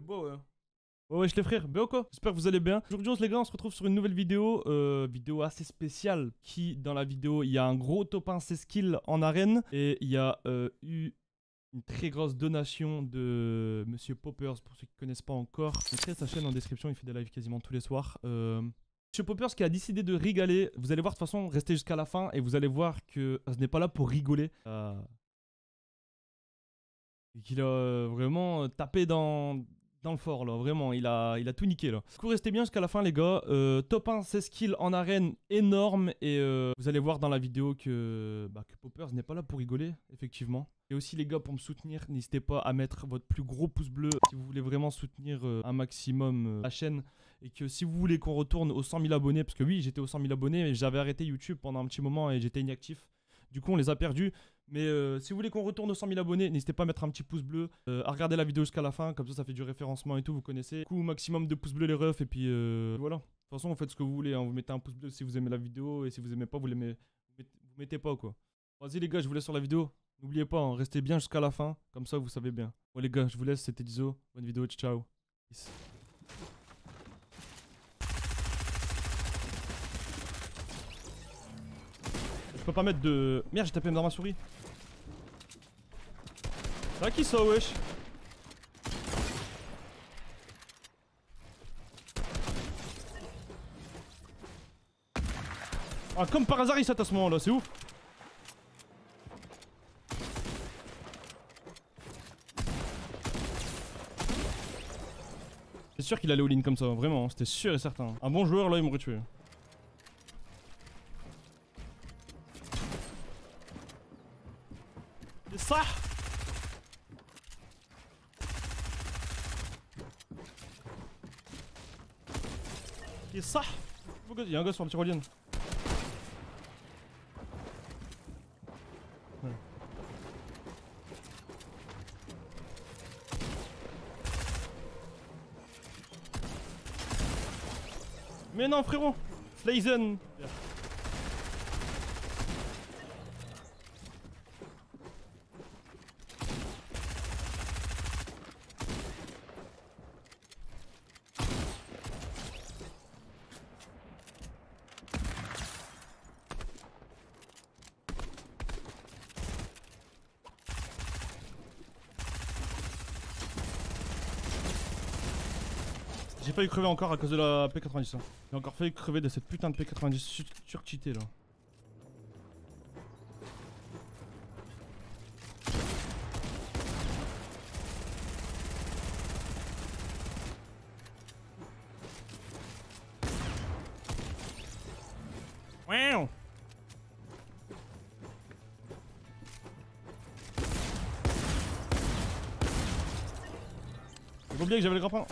C'est beau, ouais. Ouais, je les frères, bien quoi? J'espère que vous allez bien. Aujourd'hui, les gars, on se retrouve sur une nouvelle vidéo, euh, vidéo assez spéciale, qui, dans la vidéo, il y a un gros top 1 C skill en arène, et il y a euh, eu une très grosse donation de Monsieur Poppers, pour ceux qui ne connaissent pas encore. Mettez sa chaîne en description, il fait des lives quasiment tous les soirs. Euh, Monsieur Poppers qui a décidé de rigoler. Vous allez voir de toute façon, restez jusqu'à la fin, et vous allez voir que ce n'est pas là pour rigoler. Euh, et qu'il a vraiment tapé dans, dans le fort là, vraiment, il a, il a tout niqué là. Coup, restez bien jusqu'à la fin les gars. Euh, top 1, 16 kills en arène, énorme. Et euh, vous allez voir dans la vidéo que, bah, Poppers n'est pas là pour rigoler, effectivement. Et aussi les gars, pour me soutenir, n'hésitez pas à mettre votre plus gros pouce bleu si vous voulez vraiment soutenir euh, un maximum la chaîne. Et que si vous voulez qu'on retourne aux 100 000 abonnés, parce que oui, j'étais aux 100 000 abonnés, mais j'avais arrêté YouTube pendant un petit moment et j'étais inactif. Du coup, on les a perdus. Mais euh, si vous voulez qu'on retourne aux 100 000 abonnés, n'hésitez pas à mettre un petit pouce bleu, euh, à regarder la vidéo jusqu'à la fin, comme ça ça fait du référencement et tout, vous connaissez. Coup, maximum de pouces bleus les refs, et puis euh, voilà. De toute façon, vous faites ce que vous voulez, hein. vous mettez un pouce bleu si vous aimez la vidéo, et si vous aimez pas, vous, l'aimez- vous mettez pas quoi. Vas-y les gars, je vous laisse sur la vidéo. N'oubliez pas, hein, restez bien jusqu'à la fin, comme ça vous savez bien. Bon les gars, je vous laisse, c'était Dizo, bonne vidéo, ciao. Peace. Je peux pas mettre de... Merde, j'ai tapé dans ma souris. C'est à qui ça, wesh Ah, comme par hasard, il saute à ce moment-là, c'est ouf C'est sûr qu'il allait all-in comme ça, vraiment, c'était sûr et certain. Un bon joueur, là, il m'aurait tué. C'est ça C'est ça Il y a un gars sur le tyrolienne. Mais non frérot. Slazen J'ai failli crever encore à cause de la P90. hein. J'ai encore failli crever de cette putain de P90 sur- surcheatée là. Que j'avais le grappin.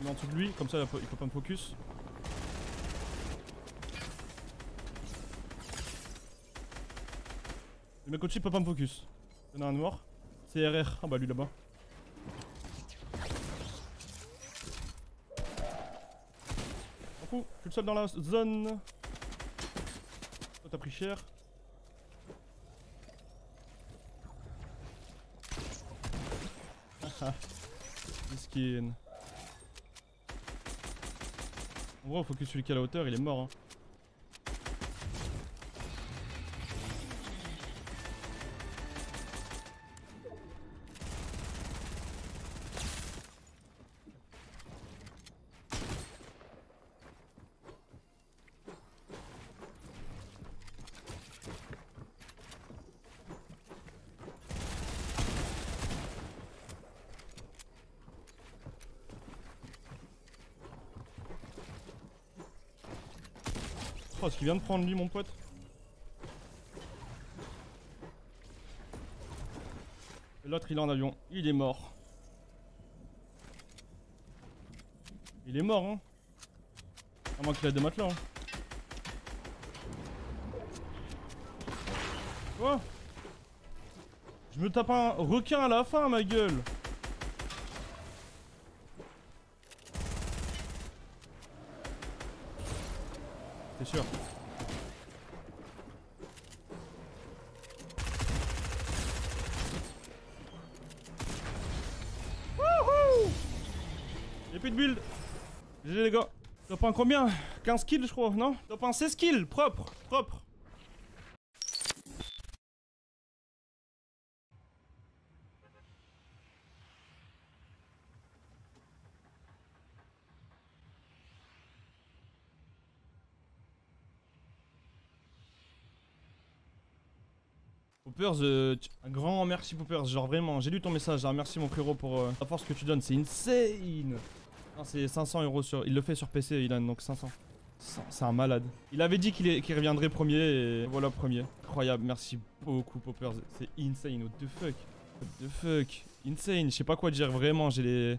Il est en dessous de lui, comme ça il peut, pas me focus. Le mec au-dessus peut pas me focus. Il y en a un noir. C'est RR. Ah bah lui là-bas. M'en fous, je suis le seul dans la zone. Toi t'as pris cher. Miskin. En faut que celui qui est à la hauteur, il est mort. Hein. Oh, ce qu'il vient de prendre lui, mon pote. L'autre, il est en avion. Il est mort. Il est mort, hein. À moins qu'il ait des matelas. Hein. Quoi? Je me tape un requin à la fin, ma gueule. C'est sûr. Wouhou Y'a plus de build. GG les gars. Top 1 combien? 15 kills je crois, non? Top 1 16 kills, propre, propre. Poppers, euh, un grand merci Poppers, genre vraiment, j'ai lu ton message, genre merci mon frérot pour euh, la force que tu donnes, c'est insane c'est 500 euros sur, il le fait sur PC il a donc 500. C'est un malade. Il avait dit qu'il reviendrait premier et voilà premier. Incroyable, merci beaucoup Poppers, c'est insane, what the fuck? What the fuck? Insane, je sais pas quoi dire vraiment, j'ai les...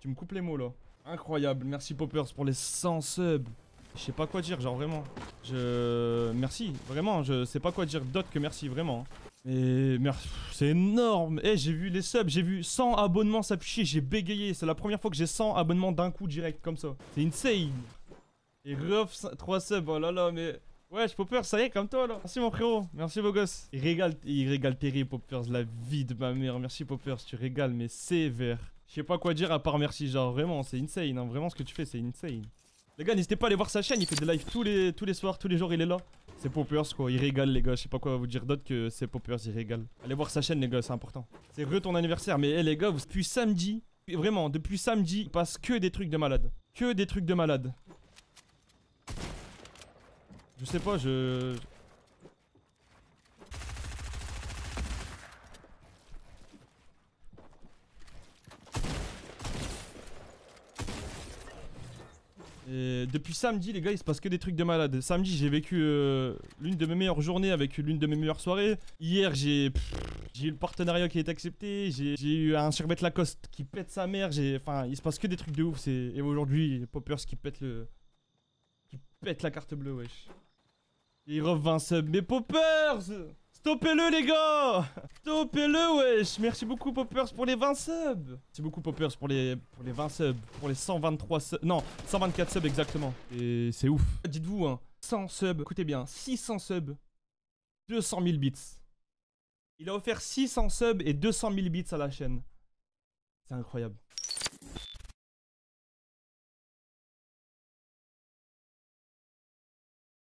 Tu me coupes les mots là. Incroyable, merci Poppers pour les 100 subs. Je sais pas quoi dire, genre vraiment. Je. Merci, vraiment, je sais pas quoi dire d'autre que merci, vraiment. Et merci, c'est énorme. Eh, j'ai vu les subs, j'ai vu 100 abonnements s'afficher, j'ai bégayé. C'est la première fois que j'ai 100 abonnements d'un coup direct comme ça. C'est insane. Et ref 3 subs, oh là là, mais. Ouais, je Poppers, ça y est, comme toi là. Merci mon frérot, merci beau gosse. Il régale, il régale terrible, Poppers, la vie de ma mère. Merci Poppers, tu régales, mais sévère. Je sais pas quoi dire à part merci, genre vraiment, c'est insane. Hein. Vraiment, ce que tu fais, c'est insane. Les gars, n'hésitez pas à aller voir sa chaîne, il fait des lives tous les, tous les soirs, tous les jours, il est là. C'est Poppers quoi, il régale les gars, je sais pas quoi vous dire d'autre que c'est Poppers, il régale. Allez voir sa chaîne les gars, c'est important. C'est re ton anniversaire, mais les gars, depuis samedi, vraiment, depuis samedi, il passe que des trucs de malade. Que des trucs de malade. Je sais pas, je... Et depuis samedi, les gars, il se passe que des trucs de malade. Samedi, j'ai vécu euh, l'une de mes meilleures journées avec l'une de mes meilleures soirées. Hier, j'ai eu le partenariat qui est accepté. J'ai eu un survêt Lacoste qui pète sa mère. Enfin, il se passe que des trucs de ouf. Et aujourd'hui, Poppers qui pète le. qui pète la carte bleue, wesh. il revient sub. Mais Poppers Stoppez-le les gars Stoppez-le wesh Merci beaucoup Poppers pour les 20 subs Merci beaucoup Poppers pour les, pour les 20 subs, pour les 123 subs, non 124 subs exactement. Et c'est ouf. Dites-vous hein, 100 subs, écoutez bien, 600 subs, 200 000 bits. Il a offert 600 subs et 200 000 bits à la chaîne. C'est incroyable.